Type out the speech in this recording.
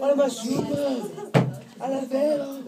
Olha mais uma. Euh, Olha a vela.